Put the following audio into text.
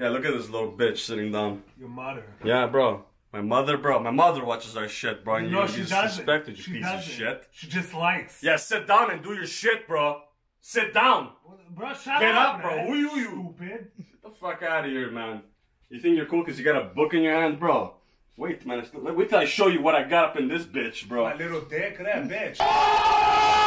Yeah, look at this little bitch sitting down. Your mother. Yeah, bro. My mother, bro. My mother watches our shit, bro. And No, you, she doesn't. disrespected, you She piece doesn't. of shit. She just likes. Yeah, sit down and do your shit, bro. Sit down. Bro, shut Get up, up, bro. Who you, you? Stupid. Get the fuck out of here, man. You think you're cool because you got a book in your hand, bro? Wait, man. It's, wait till I show you what I got up in this bitch, bro. My little dick, that bitch.